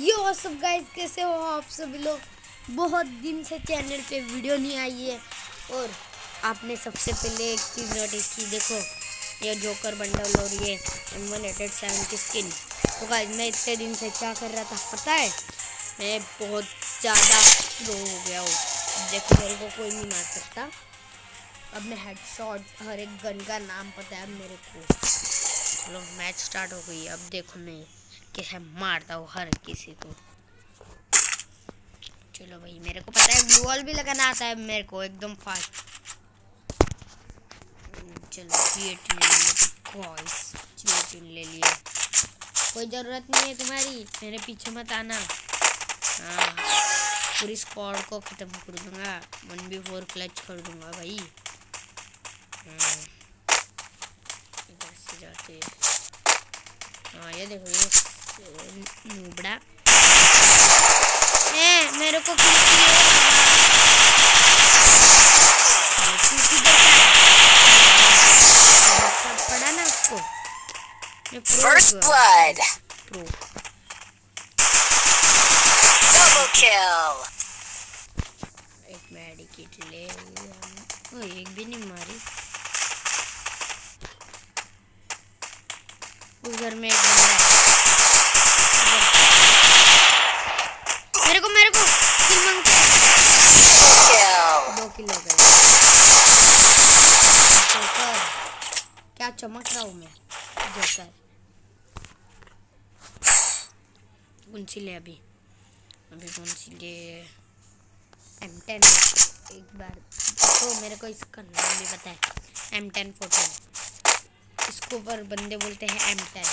यो सब गाइस कैसे हो आप सभी लोग? बहुत दिन से चैनल पे वीडियो नहीं आई है। और आपने सबसे पहले एक चीज़ नोटिस की, देखो, ये जोकर बंडल और ये M one eight eight seven की स्किन तो गाइस मैं इतने दिन से क्या कर रहा था, पता है? मैं बहुत ज़्यादा प्रो हो गया हूँ। देखो, मेरे को कोई नहीं मार सकता। अब मैं हेडशॉट हर एक गन का नाम पता है मेरे को। मैच स्टार्ट हो गई अब देखो मैं। कैसे मारता हूँ हर किसी को। चलो भाई, मेरे को पता है ग्लूअल भी लगाना आता है, मेरे को एकदम फास्ट चलो जी ले लिया कोई ज़रूरत नहीं है तुम्हारी, मेरे पीछे मत आना। हाँ पूरी स्क्वाड को ख़त्म कर दूँगा वन बी फोर क्लच कर दूँगा भाई। हाँ। हाँ ये देखो, ये नूबड़ा। ए मेरे को पड़ा ना उसको। First blood. Pro Double kill. एक मेडिकेट ले ओ एक भी नहीं मारी। उस घर में एक बंदा है मेरे को मेरे को किल मांगते Kill. दो किल हो गए जोकर क्या चमक रहा हूँ मैं जैसा कौन सी ले अभी अभी कौन सी ले एम टेन एक बार देखो मेरे को इसका नाम भी पता है एम टेन फोर्टीन इसको पर बंदे बोलते हैं एम टेन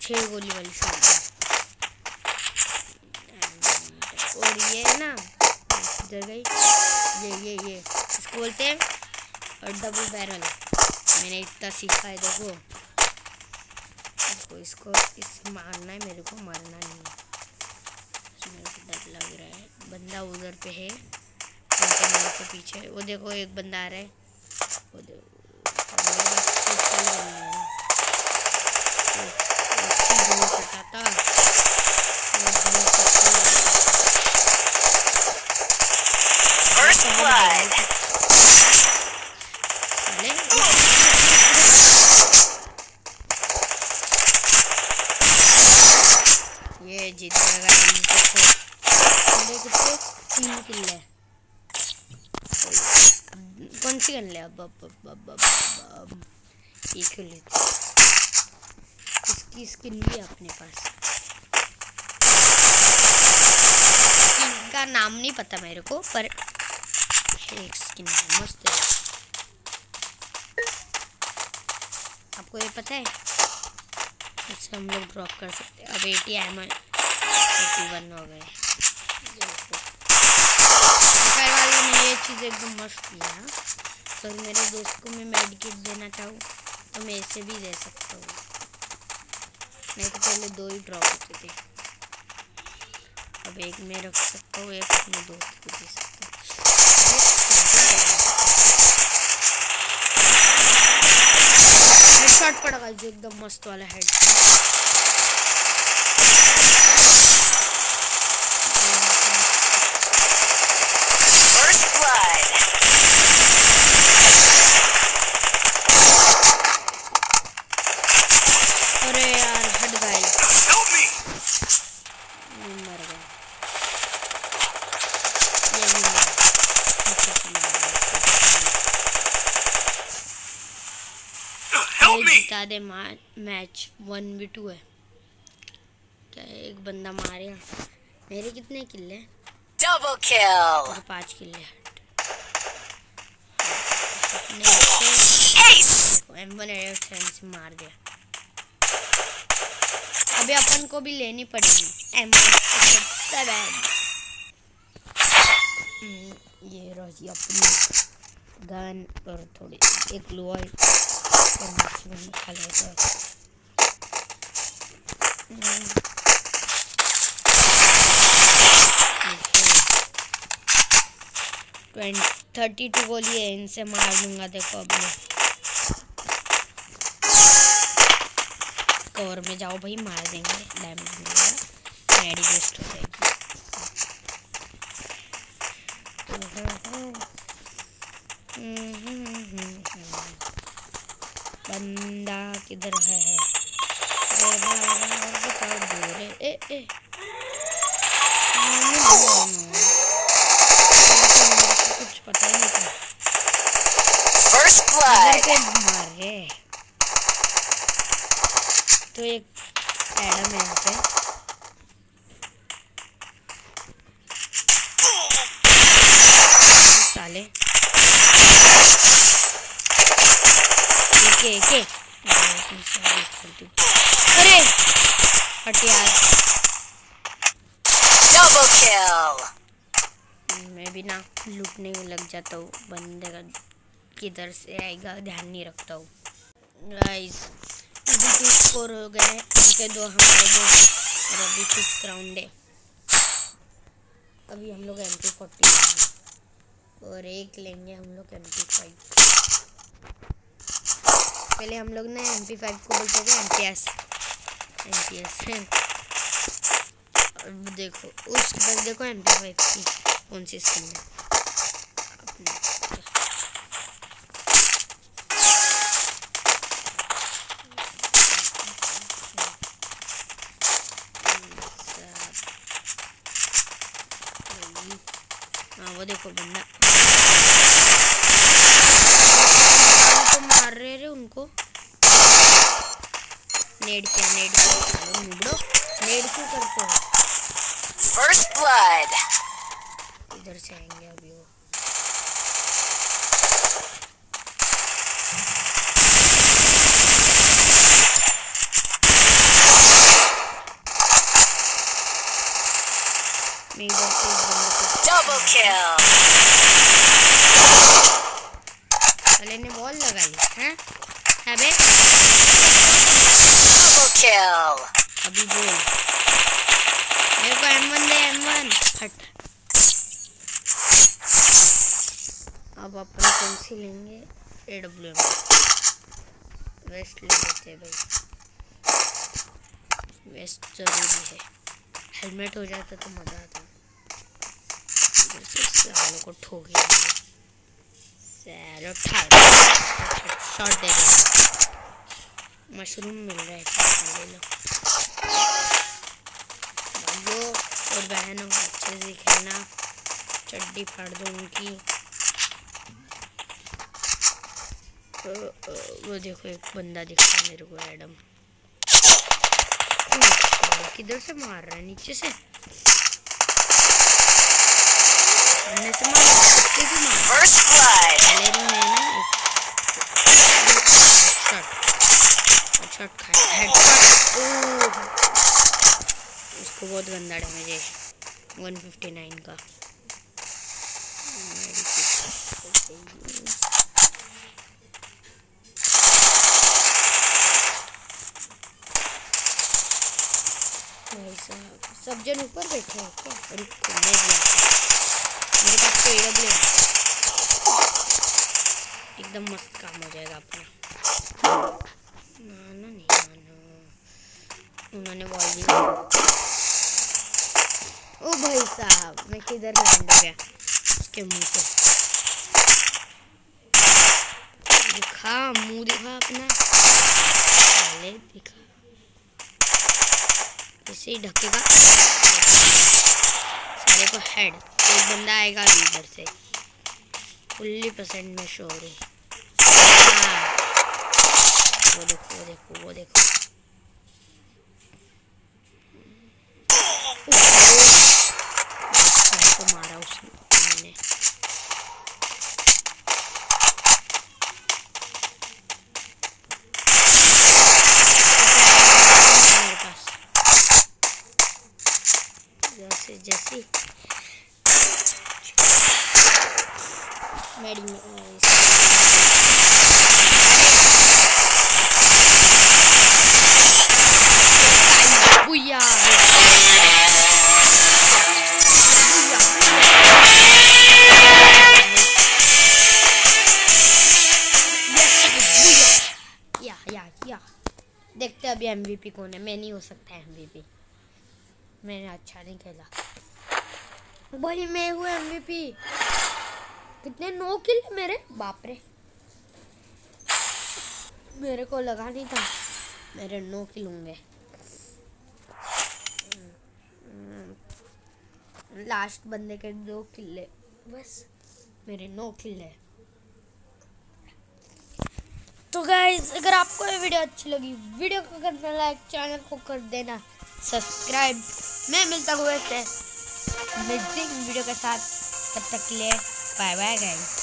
छः गोली वाली शॉट और ये ना इधर गई ये ये ये इसको बोलते हैं और डबल बैरल मैंने इतना सीखा है, देखो। इसको इसको इस मारना है, मेरे को मारना नहीं है। मेरे को डर लग रहा है। बंदा उधर पे है कंटेनर के पीछे। वो देखो, एक बंदा आ रहा है। वो देखो मेरे पास पिस्टल नहीं है वो- उसकी गोली कटाता वो गोली कटती है। First blood. साले ये जीत जाएगा इनको मेरे कितने है अब कौन सी गन ले? अब अब अब अब अब अब एक ही लेते इसकी स्किन भी अपने पास। का नाम नहीं पता मेरे को, पर एक स्किन है, मस्त है। आपको ये पता है? इससे हम लोग ड्रॉप कर सकते हैं। अब एटी एम एटी वन हो गए देखो फायर वाले ने ये चीज़ एकदम मस्त किया हाँ। तो मेरे दोस्त को मैं मेडिकेट देना चाहूँ तो मैं ऐसे भी दे सकता हूँ। नहीं तो पहले दो ही ड्रॉप होते थे। अब एक मैं रख सकता हूँ, एक अपने दोस्त को दे सकता हूँ। हेडशॉट पड़ेगा जो एकदम मस्त वाला हेड First blood. अरे यार हट गए Help me. ये मर गया ये भी मर गया अच्छा से मर गया Help ये me. दे मैच वन वी टू है। क्या एक बंदा मारे मेरे कितने किल है? Kill. और पाँच किल है. एम वन से मार दिया। अभी अपन को भी लेनी पड़ेगी। एम सेवन ये रही अपनी गन और थोड़ी एक लोअर थर्टी टू बोलिए है, इनसे मार दूँगा देखो अब मैं। कवर में जाओ भाई, मार देंगे डैमेज मिलेगा हो। जाएगी। हम्म, हम्म, हम्म, बंदा किधर है? बताओ ए ए। एके एके अरे हट यार Double kill. मैं भी ना लूटने में लग जाता हूँ। बंदे का किधर से आएगा ध्यान नहीं रखता हूँ। गाइस अभी टू स्कोर हो गए उनके दो हमारे दो और अभी फिफ्थ राउंड है। अभी हम लोग एम पी फोर्टी और एक लेंगे हम लोग एम पी फाइव पहले हम लोग ना एम पी फाइव को बोलते थे M P S M P S देखो उसके पास देखो एम पी फाइव की कौन सी स्किन है। हाँ वो देखो बंदा तो मार रहे रे उनको नेड क्या नेड क्या चलो निबड़ो नेड क्यों करते हो First blood. इधर से आएँगे अभी वो मैं इधर से इस बंदे को Double kill. साले ने बॉल लगा ली हैं है बे Double kill. अभी बोल मेरे को M1 दे M1 हट अब अपन कौन सी लेंगे? ए डब्ल्यू एम वेस्ट ले लेते हैं भाई। वेस्ट ज़रूरी है। हेलमेट हो जाता तो मज़ा आता सालों को ठोके सैरो शॉट दे मशरूम मिल रहा है तो ले लो। और बहनों को अच्छे से खेलना। चड्डी फाड़ दो उनकी। वो देखो एक बंदा दिख रहा है मेरे को एडम किधर से मार रहा है? नीचे से? सामने से मार मैं ना एक खाया हेडशॉट ओह इसको बहुत गंदा डैमेज है। 159 का। भाई साहब सब जन ऊपर बैठे हैं क्या? मेरे पास तो एडब्ल्यू एकदम मस्त काम हो जाएगा अपना। मानो नहीं मानो। उन्होंने बोल दिया। ओ भाई साहब मैं किधर लैंड हो गया? उसके मुँह पे दिखा मुँह दिखा अपना। पहले दिखा। ऐसे ही ढकेगा। सारे को हेड एक बंदा आएगा इधर से। फुल्ली परसेंट में शो रही हाँ। वो देखो वो देखो वो देखो। को मारा उसने मैंने मेरे पास जैसे जैसे या देखते अभी एमवीपी कौन है। मैं नहीं हो सकता एमवीपी मैंने अच्छा नहीं खेला। भाई, मैं हूँ एमवीपी कितने नो किल मेरे? बाप रे। मेरे को लगा नहीं था मेरे नो किल होंगे। लास्ट बंदे के दो किले बस, मेरे नौ किले तो गाइज़ अगर आपको ये वीडियो अच्छी लगी वीडियो को करना लाइक चैनल को कर देना। सब्सक्राइब। मैं मिलता हूँ ऐसे अमेजिंग वीडियो के साथ। तब तक के लिए बाय बाय गाइज़